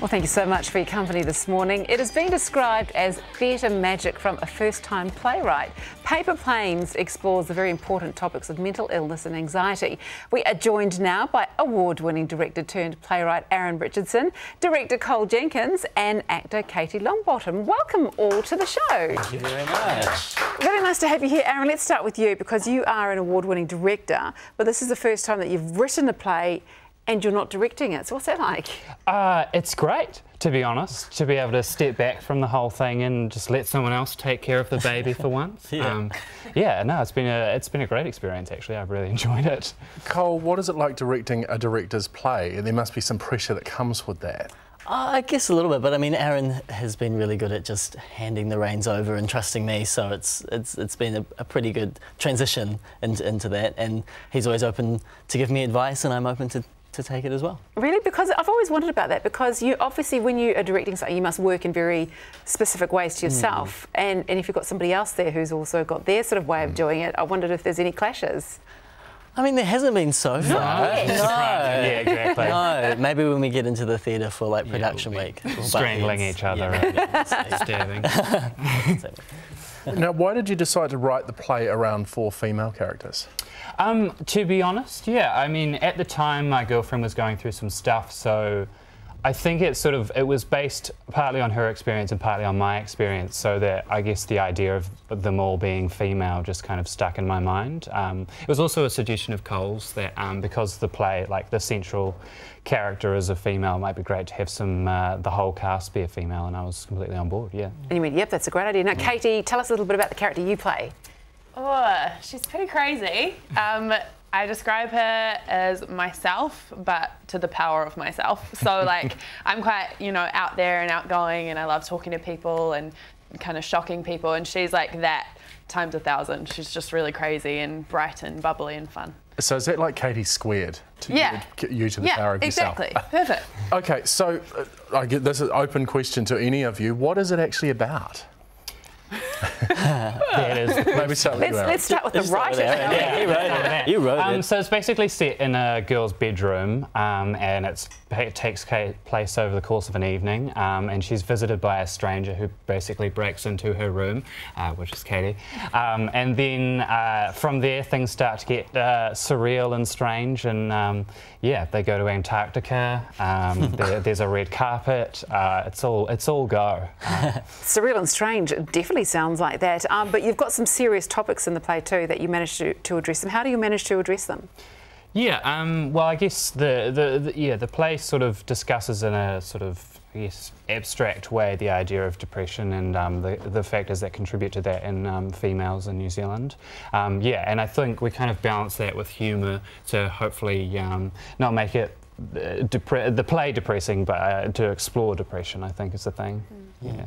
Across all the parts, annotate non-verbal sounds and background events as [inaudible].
Well, thank you so much for your company this morning. It has been described as theatre magic from a first time playwright. Paper Planes explores the very important topics of mental illness and anxiety. We are joined now by award winning director turned playwright Aaron Richardson, director Cole Jenkins, and actor Katie Longbottom. Welcome all to the show. Thank you very much. Very nice to have you here, Aaron. Let's start with you because you are an award winning director, but this is the first time that you've written a play and you're not directing it. So what's that like? Uh, it's great, to be honest, to be able to step back from the whole thing and just let someone else take care of the baby for [laughs] once. yeah. Um, yeah, no, it's been a it's been a great experience. Actually, I've really enjoyed it. Cole, what is it like directing a director's play? There must be some pressure that comes with that. Uh, I guess a little bit, but I mean, Aaron has been really good at just handing the reins over and trusting me, so it's it's it's been a, a pretty good transition into, into that, and he's always open to give me advice, and I'm open to to take it as well. Really? Because I've always wondered about that. Because you obviously, when you are directing something, you must work in very specific ways to yourself. Mm. And, and if you've got somebody else there who's also got their sort of way of doing it, I wondered if there's any clashes. I mean, there hasn't been so far. [laughs] No. no. Yeah, exactly. No, maybe when we get into the theatre for like production yeah, week. We'll strangling each other yeah, stabbing. [laughs] [laughs] now, why did you decide to write the play around four female characters? Um, to be honest, yeah. I mean, at the time, my girlfriend was going through some stuff, so I think it sort of it was based partly on her experience and partly on my experience. So that I guess the idea of them all being female just kind of stuck in my mind. Um, it was also a suggestion of Cole's that um, because the play, like the central character is a female, it might be great to have some uh, the whole cast be a female, and I was completely on board. Yeah. And you went, yep, that's a great idea. Now, Katie, tell us a little bit about the character you play. Oh, she's pretty crazy. Um, I describe her as myself, but to the power of myself. So, [laughs] like, I'm quite, you know, out there and outgoing, and I love talking to people and kind of shocking people. And she's like that times a thousand. She's just really crazy and bright and bubbly and fun. So, is that like Katie squared? To yeah. You, you to the yeah, power of exactly. yourself? Perfect. [laughs] okay, so uh, I get this is an open question to any of you. What is it actually about? There it is. [laughs] Maybe start let's, let's start with the writer. Yeah, you wrote it. You wrote um, it. So it's basically set in a girl's bedroom, um, and it takes place over the course of an evening. Um, and she's visited by a stranger who basically breaks into her room, uh, which is Katie. Um, and then uh, from there, things start to get uh, surreal and strange. And um, yeah, they go to Antarctica. Um, [laughs] there, there's a red carpet. Uh, it's all it's all go. [laughs] surreal and strange. Definitely sounds like that. Um, but you've got some serious topics in the play too that you managed to, to address them. How do you manage to address them? Yeah, um, well, I guess the, the, the, yeah the play sort of discusses in a sort of I guess abstract way the idea of depression and um, the the factors that contribute to that in um, females in New Zealand. Um, yeah, and I think we kind of balance that with humour to hopefully um, not make it uh, the play depressing, but uh, to explore depression, I think is the thing. Mm. Yeah.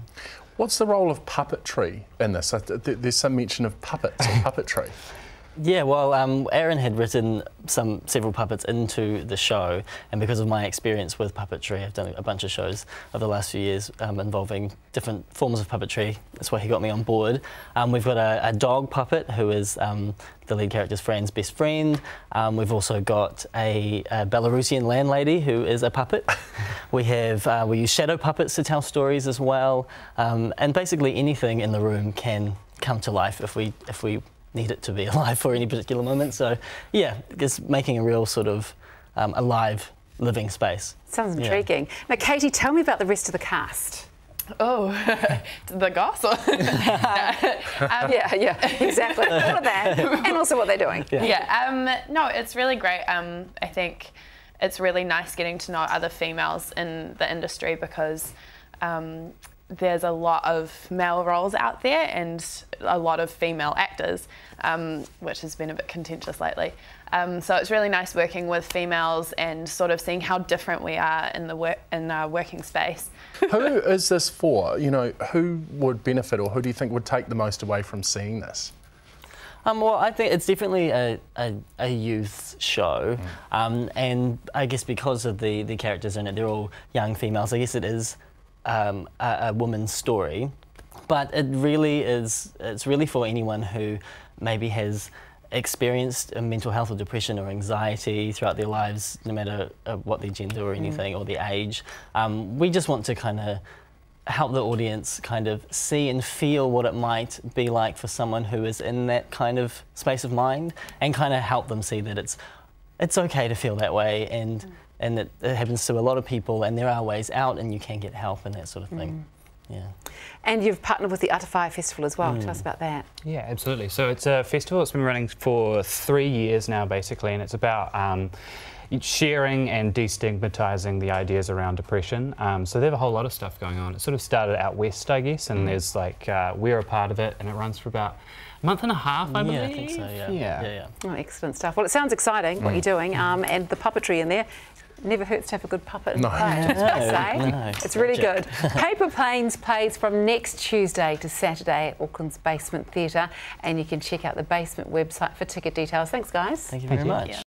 What's the role of puppetry in this? Uh, there's some mention of puppets or [laughs] puppetry. Yeah, well, um, Aaron had written some several puppets into the show, and because of my experience with puppetry, I've done a bunch of shows over the last few years um, involving different forms of puppetry. That's why he got me on board. Um, we've got a, a, dog puppet who is um, the lead character's friend's best friend. Um, we've also got a, a, Belarusian landlady who is a puppet. [laughs] we have uh, we use shadow puppets to tell stories as well, um, and basically anything in the room can come to life if we if we need it to be [laughs] alive for any particular moment. So, yeah, just making a real sort of um, alive living space. Sounds intriguing. Yeah. Now, Katie, tell me about the rest of the cast. Oh, [laughs] the gossip. [laughs] um, yeah, yeah, exactly. All of that, and also what they're doing. Yeah. yeah um, no, it's really great. Um, I think it's really nice getting to know other females in the industry because um, there's a lot of male roles out there and a lot of female actors, um, which has been a bit contentious lately. Um, so it's really nice working with females and sort of seeing how different we are in the work in our working space. who [laughs] is this for? You know, who would benefit, or who do you think would take the most away from seeing this? Um, well, I think it's definitely a, a, a youth show, mm. um, and I guess because of the, the characters in it, they're all young females. I guess it is um, a, a woman's story, but it really is. It's really for anyone who maybe has experienced mental health or depression or anxiety throughout their lives, no matter uh, what their gender or anything or their age. Um, we just want to kind of help the audience kind of see and feel what it might be like for someone who is in that kind of space of mind and kind of help them see that it's it's okay to feel that way and mm. and that it happens to a lot of people and there are ways out and you can get help and that sort of mm. thing. Yeah. And you've partnered with the Atawhai Festival as well. Tell us mm. about that. Yeah, absolutely. So it's a festival that's been running for three years now, basically, and it's about um, sharing and destigmatizing the ideas around depression. Um, so they have a whole lot of stuff going on. It sort of started out west, I guess, and there's like uh, we're a part of it, and it runs for about a month and a half, I believe. yeah, I think so. Yeah. Yeah. Yeah. yeah. Oh, excellent stuff. Well, it sounds exciting what you're doing, um, and the puppetry in there. Never hurts to have a good puppet in No. the play, I was say. no, It's really good. Paper Planes plays from next Tuesday to Saturday at Auckland's Basement Theatre, and you can check out the Basement website for ticket details. Thanks, guys. Thank you very Thank you. much.